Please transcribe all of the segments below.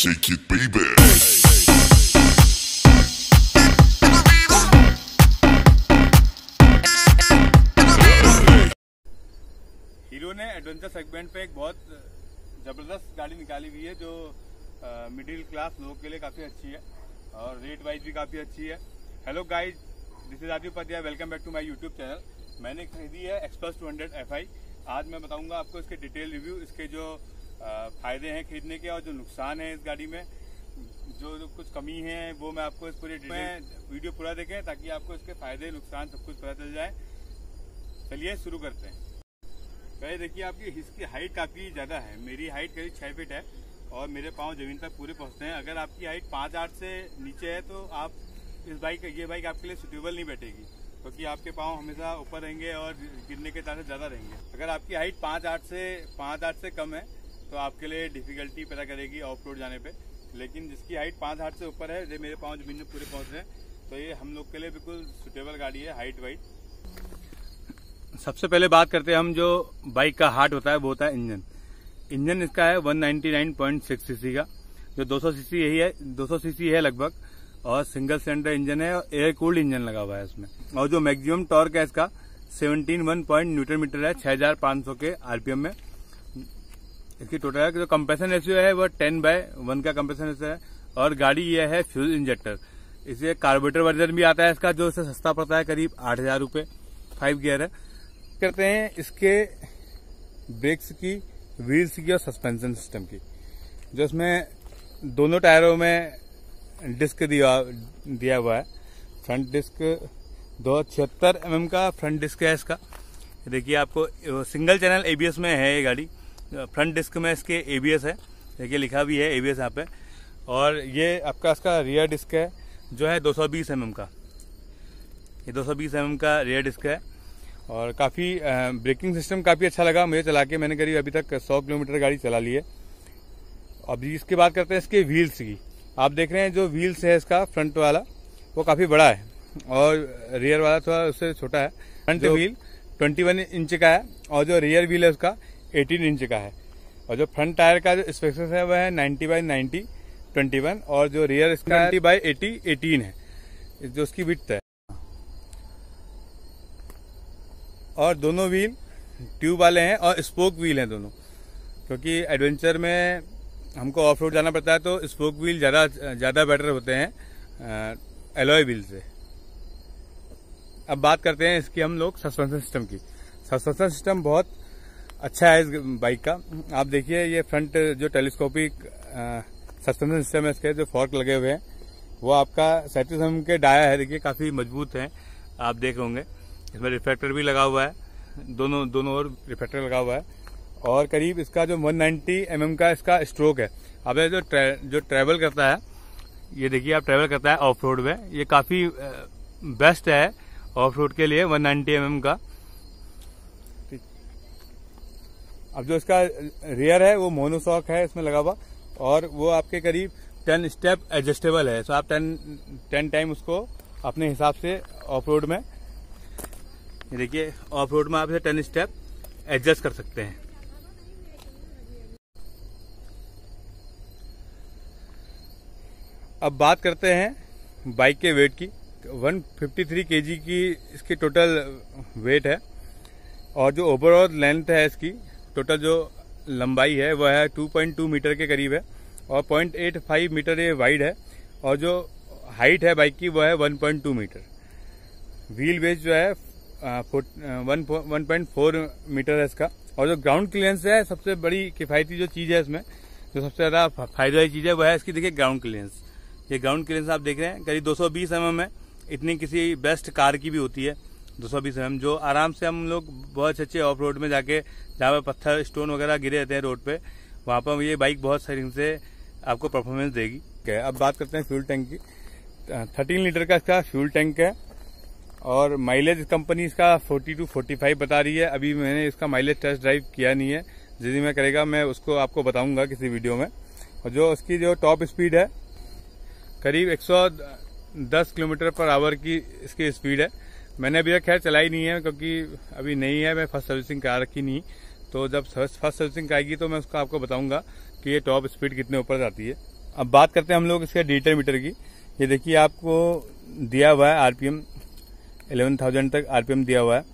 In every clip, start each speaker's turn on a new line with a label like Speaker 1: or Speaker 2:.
Speaker 1: Shake it, baby.
Speaker 2: Hero ने adventure segment पे एक बहुत ज़बरदस्त गाड़ी निकाली हुई है जो मिडिल क्लास लोगों के लिए काफ़ी अच्छी है और रेट वाइज भी काफ़ी अच्छी है। Hello guys this is Rajiv Patiya welcome back to my YouTube channel मैंने खरीदी है एक्सप्रेस टू हंड्रेड एफ़ आज मैं बताऊँगा आपको इसके डिटेल रिव्यू इसके जो फ़ायदे हैं खरीदने के और जो नुकसान है इस गाड़ी में जो जो कुछ कमी है वो मैं आपको इस पूरे में वीडियो पूरा देखें ताकि आपको इसके फ़ायदे नुकसान सब कुछ पता चल जाए। चलिए शुरू करते हैं। पहले देखिए आपकी इसकी हाइट काफ़ी ज़्यादा है। मेरी हाइट करीब छः फीट है और मेरे पाँव ज़मीन तक पूरे पहुँचते हैं। अगर आपकी हाइट पाँच आठ से नीचे है तो आप इस बाइक ये बाइक आपके लिए सुटेबल नहीं बैठेगी क्योंकि तो आपके पाँव हमेशा ऊपर रहेंगे और गिरने के चांसेस ज़्यादा रहेंगे। अगर आपकी हाइट पाँच आठ से पाँच आठ से कम है तो आपके लिए डिफिकल्टी पैदा करेगी ऑफ़ रोड जाने पे। लेकिन जिसकी हाइट पाँच हाथ से ऊपर है जो मेरे पाँव ज़मीन में पूरे पहुँच रहे हैं। तो ये हम लोग के लिए बिल्कुल सुटेबल गाड़ी है हाइट वाइट सबसे पहले बात करते हैं हम जो बाइक का हार्ट होता है, वो होता है इंजन। इंजन इसका है 199.6 सीसी का, जो 200 सीसी यही है 200 सीसी है लगभग, और सिंगल सिलेंडर इंजन है, और एयर कूल्ड इंजन लगा हुआ है इसमें। और जो मैक्सिमम टॉर्क है इसका 17 वन पॉइंट न्यूटन मीटर है 6500 के आरपीएम में। इसकी टोटल जो कंप्रेशन रेशियो है वो टेन बाय वन का कंप्रेशन रेशियो है और गाड़ी ये है फ्यूल इंजेक्टर इसे कार्बोरेटर वर्जन भी आता है इसका, जो इसे सस्ता पड़ता है करीब आठ हज़ार रुपये. फाइव गियर है। करते हैं इसके ब्रेक्स की व्हील्स की और सस्पेंशन सिस्टम की। जो इसमें दोनों टायरों में डिस्क दिया दिया हुआ है। फ्रंट डिस्क दो छिहत्तर एम का फ्रंट डिस्क है इसका। देखिए आपको सिंगल चैनल एबीएस में है ये गाड़ी। फ्रंट डिस्क में इसके एबीएस है। देखिए लिखा भी है एबीएस यहाँ पे। और ये आपका इसका रियर डिस्क है जो है 220 एमएम का। ये 220 एमएम का रियर डिस्क है। और काफ़ी ब्रेकिंग सिस्टम काफ़ी अच्छा लगा मुझे चला के मैंने करीब अभी तक 100 किलोमीटर गाड़ी चला ली है। अभी इसके बात करते हैं इसके व्हील्स की। आप देख रहे हैं जो व्हील्स है इसका फ्रंट वाला वो काफ़ी बड़ा है। और रियर वाला थोड़ा उससे छोटा है। फ्रंट व्हील 21 इंच का है और जो रियर व्हील है उसका 18 इंच का है। और जो फ्रंट टायर का जो स्पेसेस है वह है 90 बाई 90 21 और जो रियर इसका 90 बाई 80 18 है। जो उसकी विथ है। और दोनों व्हील ट्यूब वाले हैं और स्पोक व्हील हैं दोनों। क्योंकि एडवेंचर में हमको ऑफ़ रोड जाना पड़ता है तो स्पोक व्हील ज़्यादा ज़्यादा बेटर होते हैं एलॉय व्हील से। अब बात करते हैं इसकी हम लोग सस्पेंशन सिस्टम की। सस्पेंशन सिस्टम बहुत अच्छा है इस बाइक का। आप देखिए ये फ्रंट जो टेलीस्कोपिक सस्पेंशन सिस्टम है इसके जो फॉर्क लगे हुए हैं वो आपका सैंतीस एम के डाया है देखिए काफ़ी मज़बूत हैं। आप देख होंगे इसमें रिफ्लेक्टर भी लगा हुआ है दोनों दोनों ओर रिफ्लेक्टर लगा हुआ है और करीब इसका जो 190 नाइन्टी mm का इसका स्ट्रोक है। अब ये जो ट्रे, जो ट्रैवल करता है ये देखिए आप ट्रैवल करता है ऑफ़ रोड में ये काफ़ी बेस्ट है ऑफ़ रोड के लिए 190 नाइन्टी mm का। अब जो इसका रियर है, वो मोनोसॉक है इसमें लगा हुआ, और वो आपके करीब टेन स्टेप एडजस्टेबल है। सो आप टेन टेन टाइम उसको अपने हिसाब से ऑफ़ रोड में देखिए ऑफ़ रोड में आप इसे टेन स्टेप एडजस्ट कर सकते हैं। अब बात करते हैं बाइक के वेट की। 153 केजी की इसकी टोटल वेट है, और जो ओवरऑल लेंथ है इसकी टोटल जो लंबाई है, वह है 2.2 मीटर के करीब है और 0.85 मीटर ये वाइड है और जो हाइट है बाइक की, वह है 1.2 मीटर। व्हील बेस जो है वन पॉइंट फोर मीटर है इसका। और जो ग्राउंड क्लियरेंस है, सबसे बड़ी किफायती जो चीज़ है इसमें, जो सबसे ज़्यादा फ़ायदा वाली चीज़ है, वह है इसकी देखिए ग्राउंड क्लियरेंस ये ग्राउंड क्लियरेंस आप देख रहे हैं, करीब 220 एमएम है। इतनी किसी बेस्ट कार की भी होती है। 220 एमएम जो आराम से हम लोग बहुत अच्छे ऑफ़ रोड में जाके, जहाँ पे पत्थर स्टोन वगैरह गिरे रहते हैं रोड पे, वहाँ पर ये बाइक बहुत सही से आपको परफॉर्मेंस देगी। अब बात करते हैं फ्यूल टैंक की। थर्टीन लीटर का इसका फ्यूल टैंक है और माइलेज कंपनी इसका 40 टू 45 बता रही है। अभी मैंने इसका माइलेज टेस्ट ड्राइव किया नहीं है। जिस मैं करेगा, मैं उसको आपको बताऊँगा किसी वीडियो में। और जो उसकी जो टॉप स्पीड है, करीब 110 किलोमीटर पर आवर की इसकी स्पीड है। मैंने अभी तक खैर चलाई नहीं है क्योंकि अभी नहीं है मैं फ़र्स्ट सर्विसिंग करा रखी नहीं। तो जब फ़र्स्ट सर्विसिंग आएगी तो मैं उसको आपको बताऊँगा कि ये टॉप स्पीड कितने ऊपर जाती है। अब बात करते हैं हम लोग इसके डिजिटल मीटर की। ये देखिए आपको दिया हुआ है आरपीएम 11,000 तक आरपीएम दिया हुआ है।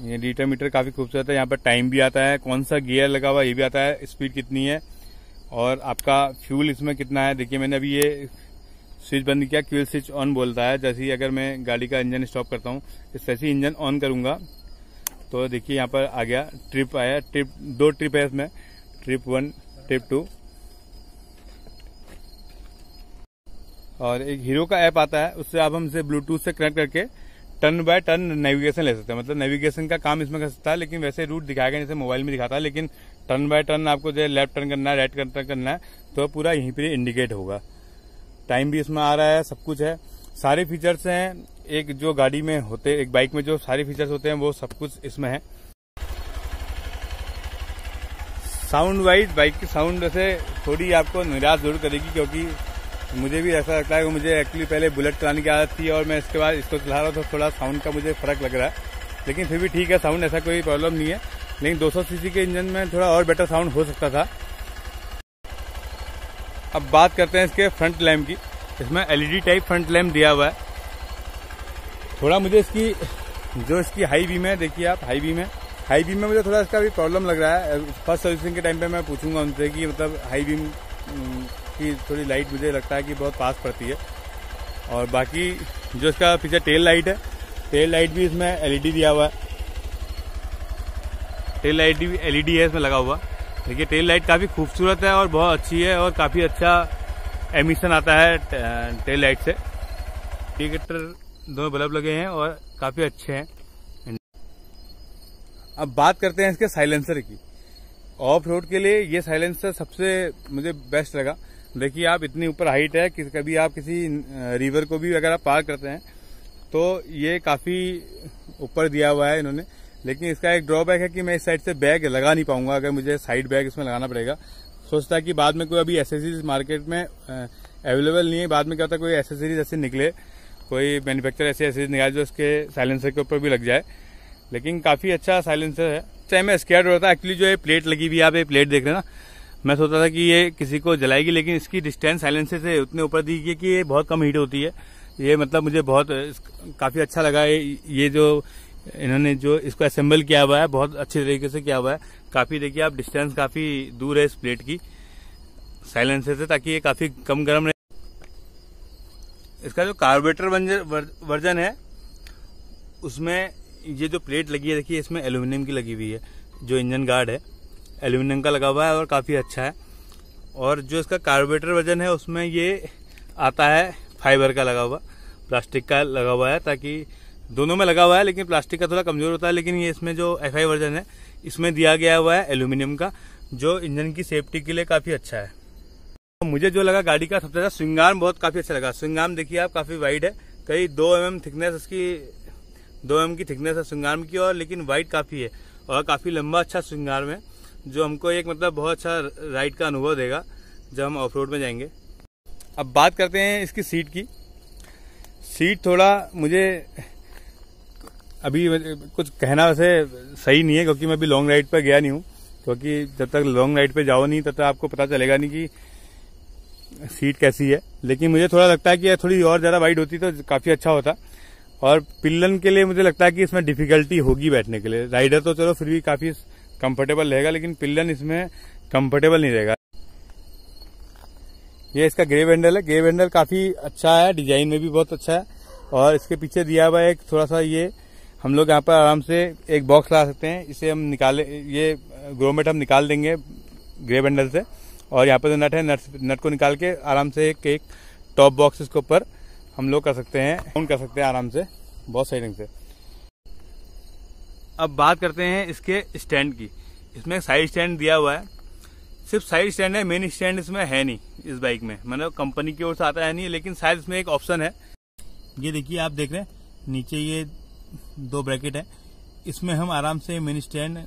Speaker 2: ये डिजिटल मीटर काफ़ी खूबसूरत है। यहाँ पर टाइम भी आता है। कौन सा गियर लगा हुआ है ये भी आता है। स्पीड कितनी है? और आपका फ्यूल इसमें कितना है? देखिए मैंने अभी ये स्विच बंद किया क्यूल स्विच ऑन बोलता है। जैसे ही अगर मैं गाड़ी का इंजन स्टॉप करता हूँ जैसे ही इंजन ऑन करूँगा तो देखिए यहाँ पर आ गया ट्रिप आया। ट्रिप, दो ट्रिप है इसमें। Trip one, trip two. और एक हीरो का ऐप आता है, उससे आप हम इसे ब्लूटूथ से कनेक्ट करके टर्न बाय टर्न नेविगेशन ले सकते हैं। मतलब नेविगेशन का काम इसमें कर सकता है, लेकिन वैसे रूट दिखाएगा जैसे मोबाइल में दिखाता है, लेकिन टर्न बाय टर्न आपको जो लेफ़्ट टर्न करना है, राइट टर्न करना है तो पूरा यहीं पर इंडिकेट होगा। टाइम भी इसमें आ रहा है, सब कुछ है। सारे फीचर्स हैं, एक जो गाड़ी में होते, एक बाइक में जो सारे फीचर्स होते हैं, वो सब कुछ इसमें है। साउंड वाइज, बाइक की साउंड वैसे थोड़ी आपको निराश ज़रूर करेगी, क्योंकि मुझे भी ऐसा लगता है कि मुझे एक्चुअली पहले बुलेट चलाने की आदत थी और मैं इसके बाद इसको चला रहा था तो थोड़ा साउंड का मुझे फ़र्क लग रहा है। लेकिन फिर भी ठीक है, साउंड ऐसा कोई प्रॉब्लम नहीं है। लेकिन 200 सीसी के इंजन में थोड़ा और बेटर साउंड हो सकता था। अब बात करते हैं इसके फ्रंट लैम्प की। इसमें एलईडी टाइप फ्रंट लैम्प दिया हुआ है। थोड़ा मुझे इसकी, जो इसकी हाई बीम है, देखिए आप हाई बीम है। हाई बीम में मुझे थोड़ा इसका भी प्रॉब्लम लग रहा है। फ़र्स्ट सर्विसिंग के टाइम पे मैं पूछूँगा उनसे कि मतलब हाई बीम की थोड़ी लाइट मुझे लगता है कि बहुत पास पड़ती है। और बाकी जो इसका पीछे टेल लाइट है टेल लाइट भी इसमें एलईडी दिया हुआ है। टेल लाइट भी एलईडी है, इसमें लगा हुआ। देखिए टेल लाइट काफ़ी खूबसूरत है और बहुत अच्छी है और काफ़ी अच्छा एमिशन आता है टेल लाइट से। इंडिकेटर दो बल्ब लगे हैं और काफ़ी अच्छे हैं। अब बात करते हैं इसके साइलेंसर की। ऑफ़ रोड के लिए ये साइलेंसर सबसे मुझे बेस्ट लगा। देखिए, आप इतनी ऊपर हाइट है कि कभी आप किसी रिवर को भी अगर आप पार करते हैं तो ये काफ़ी ऊपर दिया हुआ है इन्होंने। लेकिन इसका एक ड्रॉबैक है कि मैं इस साइड से बैग लगा नहीं पाऊँगा, अगर मुझे साइड बैग इसमें लगाना पड़ेगा। सोचता है कि बाद में कोई अभी एसेसरीज मार्केट में अवेलेबल नहीं है, बाद में क्या होता है, कोई एसेसरीज ऐसे निकले, कोई मैन्युफैक्चर ऐसे एसेसरीज निकाले जो उसके साइलेंसर के ऊपर भी लग जाए। लेकिन काफ़ी अच्छा साइलेंसर है। चाहे मैं स्केयर हो रहा था एक्चुअली जो ये प्लेट लगी हुई आप ये प्लेट देख रहे हैं ना, मैं सोचता था कि ये किसी को जलाएगी, लेकिन इसकी डिस्टेंस साइलेंसर से उतने ऊपर दी गई कि ये बहुत कम हीट होती है। ये मतलब मुझे बहुत काफ़ी अच्छा लगा ये जो इन्होंने जो इसको असेंबल किया हुआ है, बहुत अच्छे तरीके से किया हुआ है। काफ़ी देखिए आप डिस्टेंस काफ़ी दूर है इस प्लेट की। साइलेंसर से ताकि ये काफ़ी कम गर्म रहे। इसका जो कार्बोरेटर वर्जन है, उसमें ये जो प्लेट लगी है, देखिए इसमें एल्यूमिनियम की लगी हुई है, जो इंजन गार्ड है। एल्यूमिनियम का लगा हुआ है और काफ़ी अच्छा है। और जो इसका कार्बोरेटर वर्जन है, उसमें ये आता है फाइबर का लगा हुआ प्लास्टिक का लगा हुआ है, ताकि दोनों में लगा हुआ है, लेकिन प्लास्टिक का थोड़ा कमज़ोर होता है, लेकिन ये इसमें जो एफआई वर्जन है, इसमें दिया गया हुआ है एल्यूमिनियम का, जो इंजन की सेफ्टी के लिए काफ़ी अच्छा है। तो मुझे जो लगा गाड़ी का सबसे ज़्यादा स्विंगार्म बहुत काफ़ी अच्छा लगा। स्विंगार्म देखिए आप, काफ़ी वाइड है, कई दो एम थिकनेस इसकी, दो एम की थिकनेस है स्विंगार्म की और लेकिन वाइड काफ़ी है, और काफ़ी लंबा अच्छा स्विंगार्म है जो हमको एक मतलब बहुत अच्छा राइड का अनुभव देगा, जब हम ऑफ़ रोड में जाएँगे। अब बात करते हैं इसकी सीट की। सीट थोड़ा मुझे अभी कुछ कहना वैसे सही नहीं है, क्योंकि मैं अभी लॉन्ग राइड पर गया नहीं हूँ। क्योंकि जब तक लॉन्ग राइड पे जाओ नहीं, तब तक आपको पता चलेगा नहीं कि सीट कैसी है। लेकिन मुझे थोड़ा लगता है कि थोड़ी और ज़्यादा वाइड होती तो काफ़ी अच्छा होता। और पिल्लन के लिए मुझे लगता है कि इसमें डिफिकल्टी होगी बैठने के लिए। राइडर तो चलो फिर भी काफ़ी कंफर्टेबल रहेगा, लेकिन पिल्लन इसमें कंफर्टेबल नहीं रहेगा। ये इसका ग्रे वेंडल है। ग्रे वेंडल काफ़ी अच्छा है डिज़ाइन में भी बहुत अच्छा है। और इसके पीछे दिया हुआ है थोड़ा सा ये हम लोग यहाँ पर आराम से एक बॉक्स ला सकते हैं। इसे हम निकाले, ये ग्रोमेट हम निकाल देंगे ग्रे बंडल से और यहाँ पर जो नट है नट नट को निकाल के आराम से एक एक टॉप बॉक्स इसके ऊपर हम लोग कर सकते हैं ऑन कर सकते हैं आराम से, बहुत सही ढंग से। अब बात करते हैं इसके स्टैंड की। इसमें साइड स्टैंड दिया हुआ है। सिर्फ़ साइड स्टैंड है मेन स्टैंड इसमें है नहीं इस बाइक में। मतलब कंपनी की ओर से आता है नहीं, लेकिन शायद इसमें एक ऑप्शन है। ये देखिए, आप देख रहे हैं, नीचे ये दो ब्रैकेट है। इसमें हम आराम से मिनी स्टैंड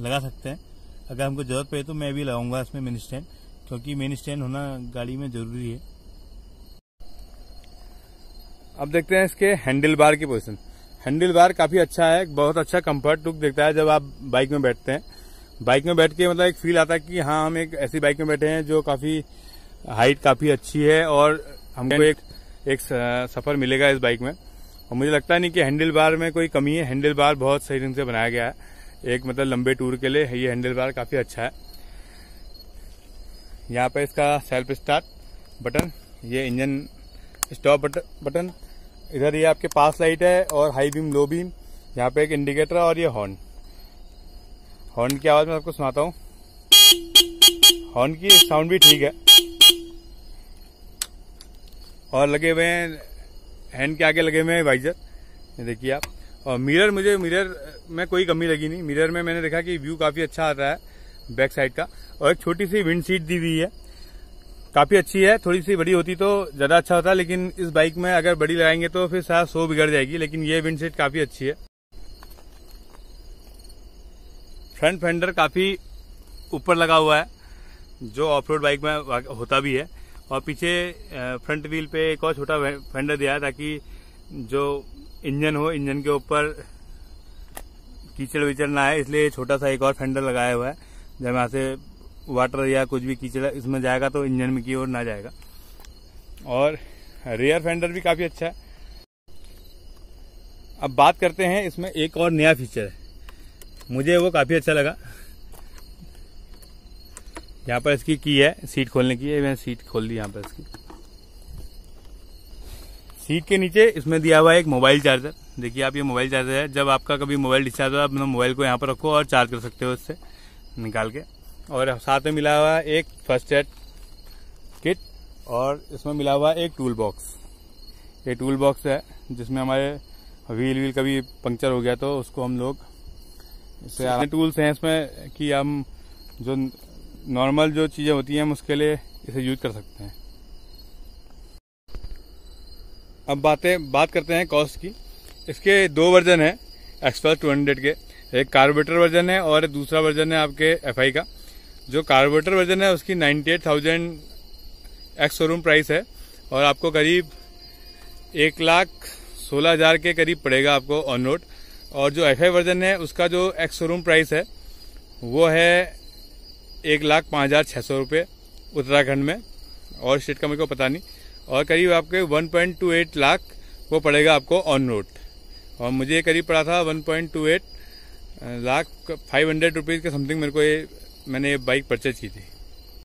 Speaker 2: लगा सकते हैं। अगर हमको ज़रूरत पड़े तो मैं भी लगाऊँगा इसमें मिनी स्टैंड, क्योंकि मिनी स्टैंड होना गाड़ी में ज़रूरी है। अब देखते हैं इसके हैंडल बार की पोजिशन। हैंडल बार काफ़ी अच्छा है, बहुत अच्छा कंफर्ट लुक देखता है जब आप बाइक में बैठते हैं। बाइक में बैठ के मतलब एक फील आता है कि हाँ हम एक ऐसी बाइक में बैठे हैं जो काफ़ी हाइट काफ़ी अच्छी है और हमको एक एक सफ़र मिलेगा इस बाइक में। और मुझे लगता नहीं कि हैंडल बार में कोई कमी है। हैंडल बार बहुत सही ढंग से बनाया गया है। एक मतलब लंबे टूर के लिए ये हैंडल बार काफ़ी अच्छा है। यहाँ पर इसका सेल्फ स्टार्ट बटन ये इंजन स्टॉप बटन इधर ये आपके पास लाइट है और हाई बीम लो बीम यहाँ पे एक इंडिकेटर और ये हॉर्न हॉर्न की आवाज़ मैं आपको सुनाता हूँ। हॉर्न की साउंड भी ठीक है। और लगे हुए हैं हैंड के आगे लगे हुए हैं वाइजर ये देखिए आप। और मिरर मुझे, मिरर में कोई कमी लगी नहीं। मिरर में मैंने देखा कि व्यू काफ़ी अच्छा आता है बैक साइड का। और एक छोटी सी विंड सीट दी हुई है। काफ़ी अच्छी है। थोड़ी सी बड़ी होती तो ज़्यादा अच्छा होता, लेकिन इस बाइक में अगर बड़ी लगाएँगे तो फिर शायद सो बिगड़ जाएगी, लेकिन ये विंड सीट काफ़ी अच्छी है। फ्रंट फेंडर काफ़ी ऊपर लगा हुआ है, जो ऑफ़ रोड बाइक में होता भी है। और पीछे फ्रंट व्हील पे एक और छोटा फेंडर दिया है ताकि जो इंजन हो, इंजन के ऊपर कीचड़ विचड़ ना आए, इसलिए छोटा सा एक और फेंडर लगाया हुआ है। जब यहाँ से वाटर या कुछ भी कीचड़ इसमें जाएगा तो इंजन में की ओर ना जाएगा। और रेयर फेंडर भी काफ़ी अच्छा है। अब बात करते हैं इसमें एक और नया फीचर है। मुझे वो काफ़ी अच्छा लगा। यहाँ पर इसकी की है, सीट खोलने की है, मैंने सीट खोल दी यहाँ पर इसकी। सीट के नीचे इसमें दिया हुआ है एक मोबाइल चार्जर। देखिए आप ये मोबाइल चार्जर है, जब आपका कभी मोबाइल डिस्चार्ज हो, आप मोबाइल को यहाँ पर रखो और चार्ज कर सकते हो इससे निकाल के। और साथ में मिला हुआ एक फ़र्स्ट एड किट और इसमें मिला हुआ एक टूल बॉक्स। ये टूल बॉक्स है, जिसमें हमारे व्हील व्हील कभी पंक्चर हो गया तो उसको हम लोग इससे टूल्स हैं इसमें कि हम जो नॉर्मल जो चीज़ें होती हैं हम उसके लिए इसे यूज़ कर सकते हैं। अब बातें, बात करते हैं कॉस्ट की। इसके दो वर्जन है एक्सप्रेस टू हंड्रेड के। एक कार्बोरेटर वर्जन है और दूसरा वर्जन है आपके एफआई का। जो कार्बोरेटर वर्जन है, उसकी ninety eight thousand ex showroom price है और आपको करीब एक लाख सोलह हज़ार के करीब पड़ेगा आपको ऑन रोड और जो एफआई वर्जन है, उसका जो एक्स शोरूम प्राइस है, वो है एक लाख पाँच हज़ार छः सौ रुपये उत्तराखंड में। और स्टेट का मेरे को पता नहीं। और करीब आपके one point two eight lakh वो पड़ेगा आपको ऑन रोड और मुझे करीब पड़ा था one point two eight lakh five hundred rupees के समथिंग मेरे को ये मैंने ये बाइक परचेज की थी।